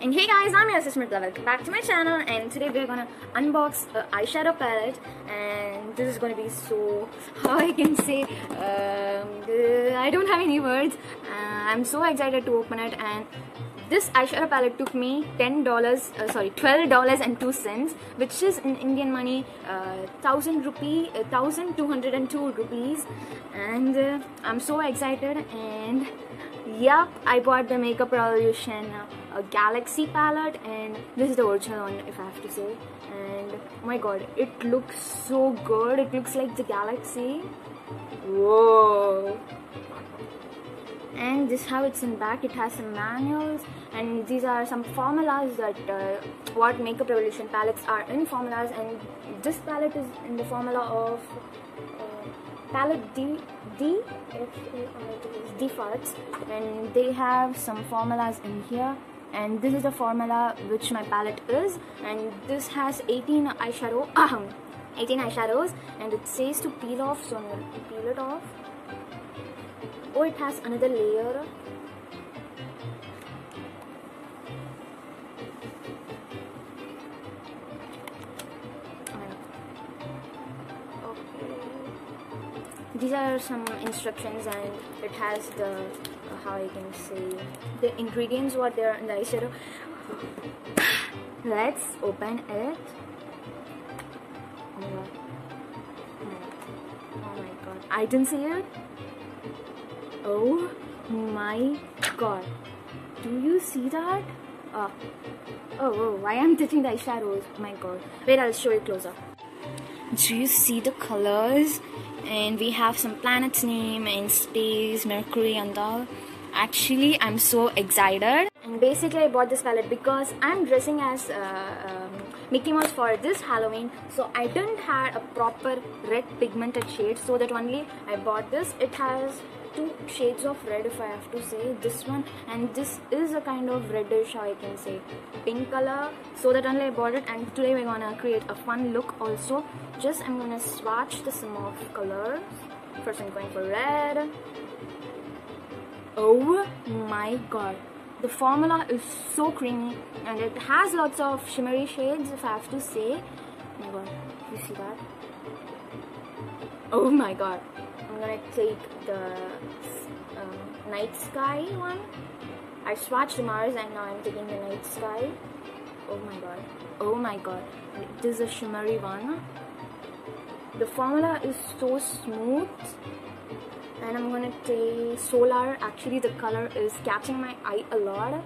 And hey guys, I'm your sister Mrithula. Welcome back to my channel and today we're gonna unbox a eyeshadow palette and this is gonna be so, how I can say, um, I don't have any words. Uh, I'm so excited to open it and this eyeshadow palette took me $10, uh, sorry, $12 and 2 cents which is in Indian money uh, 1000 rupee, uh, 1202 rupees and uh, I'm so excited and Yup, I bought the Makeup Revolution uh, Galaxy palette and this is the original one if I have to say and oh my god, it looks so good. It looks like the Galaxy. Whoa! And this how it's in back. It has some manuals and these are some formulas that uh, what Makeup Revolution palettes are in formulas. And this palette is in the formula of uh, palette D farts and they have some formulas in here. And this is the formula which my palette is. And this has 18 eyeshadow 18 eyeshadows. And it says to peel off so I'm going to peel it off oh it has another layer. These are some instructions and it has the uh, how I can say the ingredients what there in the eyeshadow. Let's open it. Oh my god. Oh my god. I didn't see it oh my god. Do you see that? Oh oh, oh why I'm touching the eyeshadows. My god. Wait I'll show you closer. Do you see the colors? And we have some planets name and space mercury and all. Actually i'm so excited. And basically i bought this palette because i'm dressing as uh, um, mickey mouse for this halloween. So i didn't have a proper red pigmented shade so that only i bought this. It has two shades of red if I have to say. This one and this is a kind of reddish I can say. Pink color so that only I bought it. And today we're gonna create a fun look also. Just I'm gonna swatch the some of colors. First I'm going for red. Oh my god. The formula is so creamy and it has lots of shimmery shades if I have to say. Oh my god you see that? Oh my god I'm gonna take the um, night sky one. I swatched Mars and now I'm taking the night sky. Oh my god. Oh my god. This is a shimmery one. The formula is so smooth. And I'm gonna take solar. Actually the color is catching my eye a lot.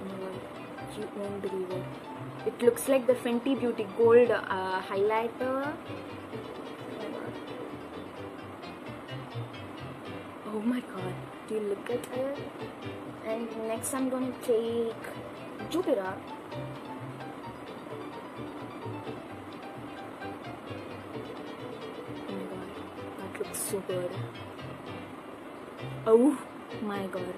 Oh. You won't believe it. It looks like the Fenty Beauty Gold uh, highlighter. My god, do you look at her? And next I'm to take Jupiter. Oh my god, that looks so good. Oh my god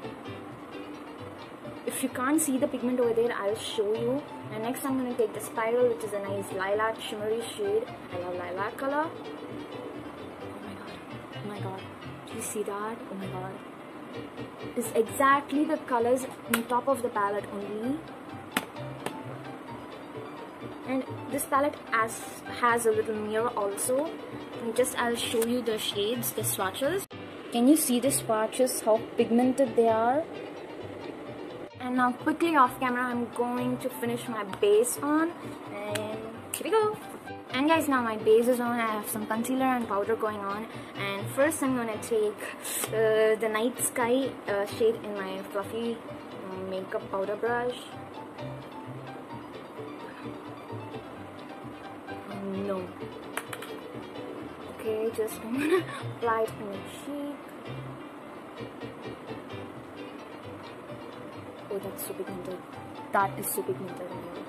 if you can't see the pigment over there I'll show you and next I'm to take the spiral which is a nice lilac shimmery shade I love lilac color oh my god oh my god you see that oh my god it's exactly the colors on top of the palette only. And this palette has, has a little mirror also. And just I'll show you the shades the swatches. Can you see the swatches how pigmented they are? And now quickly off camera I'm going to finish my base on. And here we go and guys now my base is on. I have some concealer and powder going on. And first I'm gonna take uh, the night sky uh, shade in my fluffy um, makeup powder brush. No. Okay just I'm gonna apply it on my cheek. Oh, that's so pigmented. That is so pigmented.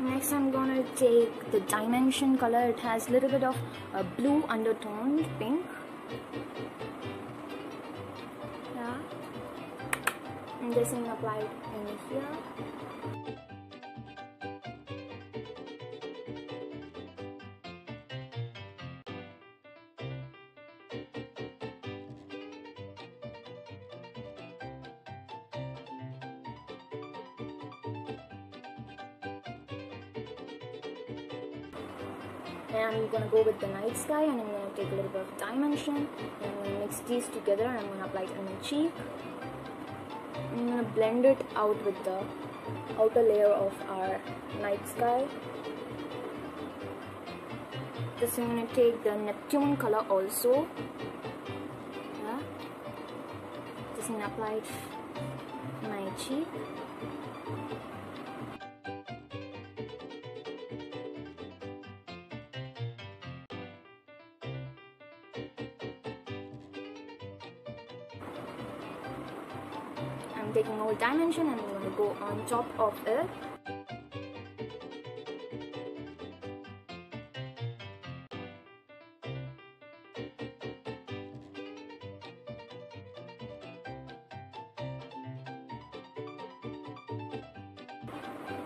Next I'm gonna take the dimension color. It has a little bit of a blue undertone, pink. Yeah. And this I'm gonna apply it in here. And I'm gonna go with the night sky and I'm gonna take a little bit of dimension and I'm gonna mix these together and I'm gonna apply it on my cheek. I'm gonna blend it out with the outer layer of our night sky. Just I'm gonna take the Neptune color also. Yeah. Just gonna apply it on my cheek. I'm taking old dimension and I'm going to go on top of it.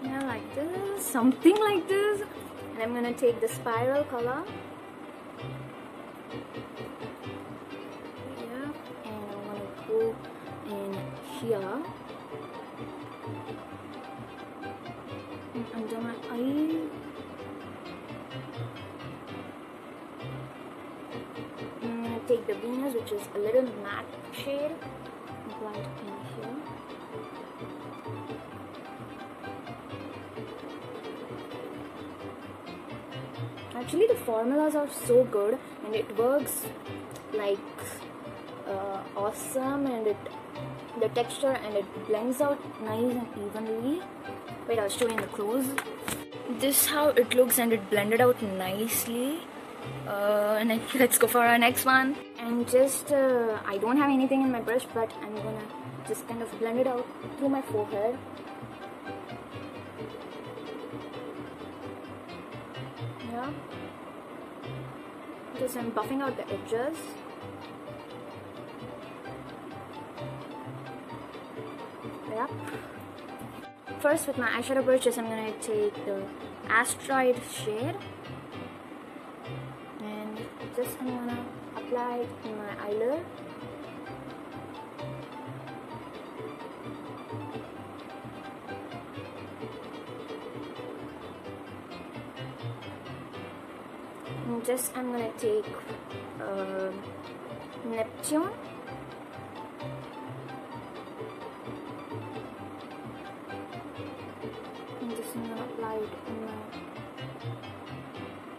Yeah, like this, something like this. And I'm gonna take the spiral color. Under my eye I'm gonna take the Venus which is a little matte shade apply it in here. Actually the formulas are so good and it works like uh, awesome and it the texture and it blends out nice and evenly. Wait I'll show you in the close this how it looks and it blended out nicely. Uh, and let's go for our next one. And just uh, I don't have anything in my brush but I'm gonna just kind of blend it out through my forehead. Yeah. Just I'm buffing out the edges First with my eyeshadow brushes I'm gonna take the asteroid shade and just I'm gonna apply it in my eyelid. And just I'm gonna take uh, Neptune Apply it in my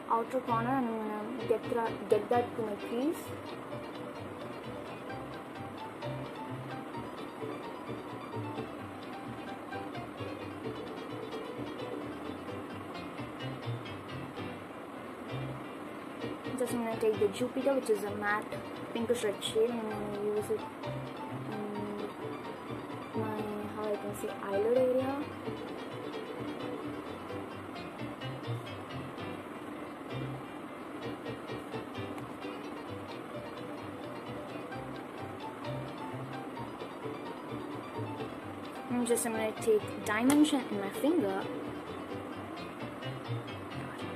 outer corner and I'm gonna get that get that to my crease. Just I'm gonna take the Jupiter, which is a matte pinkish red shade, and I'm gonna use it in my how I can say eyelid area. I'm just I'm gonna take dimension in my finger.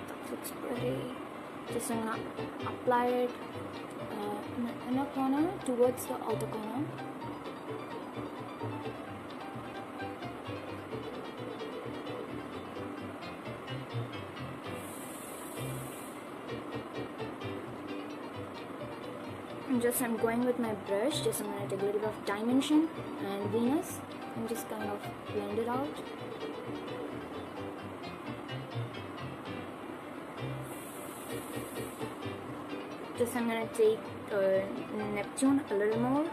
That looks pretty. Just I'm gonna apply it uh, in the inner corner towards the outer corner. And just I'm going with my brush. Just I'm gonna take a little bit of dimension and Venus and just kind of blend it out. Just I'm gonna take uh, Neptune a little more.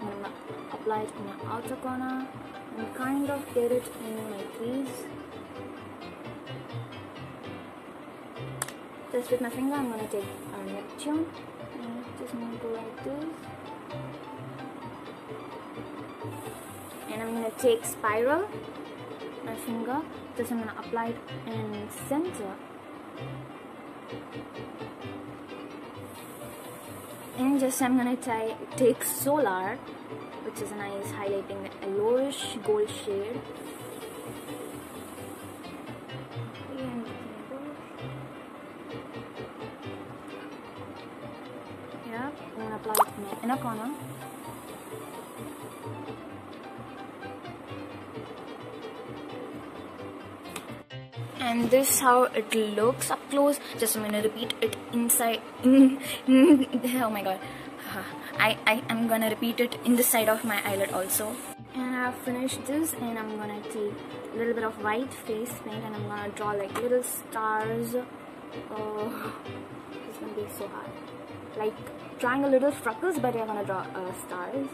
I'm gonna apply it in the outer corner and kind of get it in my crease. Just with my finger, I'm gonna take our Neptune and just gonna go like this. I'm gonna take spiral my finger just I'm gonna apply it in center. And just I'm gonna take Solar which is a nice highlighting a yellowish gold shade. Yeah I'm gonna apply it in inner corner and this is how it looks up close. Just I'm gonna repeat it inside. Oh my god. I, I am gonna repeat it in the side of my eyelid also. And I've finished this and I'm gonna take a little bit of white face paint and I'm gonna draw like little stars. Oh it's gonna be so hard. Like drawing a little freckles but I'm gonna draw uh, stars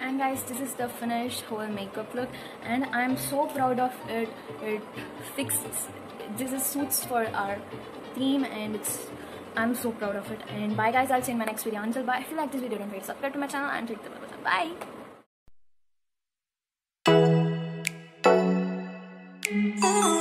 and guys this is the finished whole makeup look. And i'm so proud of it. It fixes this is suits for our theme and it's i'm so proud of it. And bye guys i'll see you in my next video. Until bye. If you like this video don't forget to subscribe to my channel and click the bell button. Bye. Oh